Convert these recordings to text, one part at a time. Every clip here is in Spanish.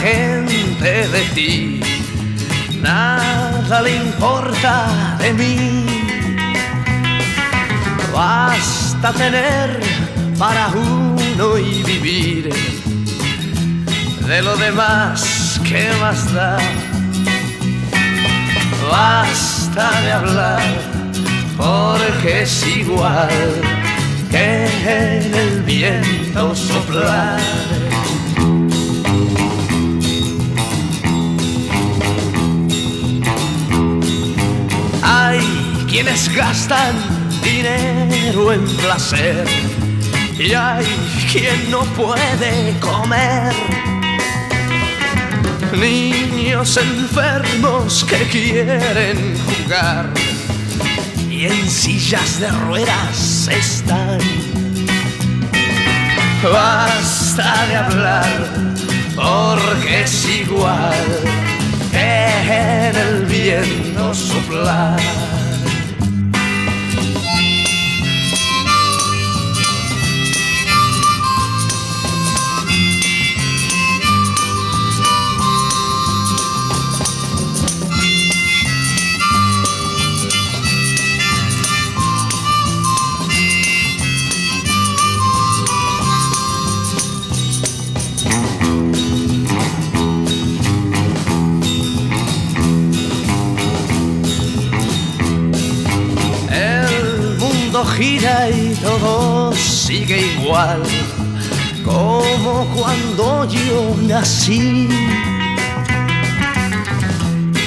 gente de ti, nada le importa de mí. Basta tener para uno y vivir. De lo demás, ¿qué más da? Basta de hablar, porque es igual que en el viento soplar. Quienes gastan dinero en placer y hay quien no puede comer. Niños enfermos que quieren jugar y en sillas de ruedas están. Basta de hablar porque es igual en el viento soplar. Mundo gira y todo sigue igual como cuando yo nací.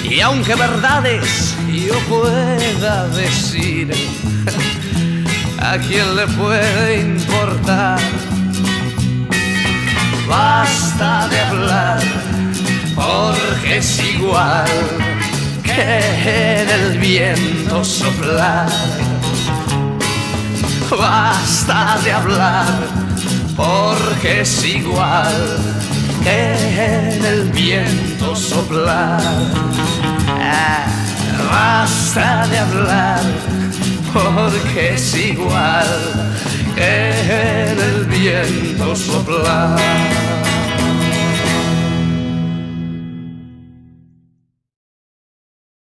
Y aunque verdades yo pueda decir, ¿a quién le puede importar? Basta de hablar, porque es igual que en el viento soplar. Basta de hablar, porque es igual que en el viento soplar. Ah, basta de hablar, porque es igual que en el viento soplar.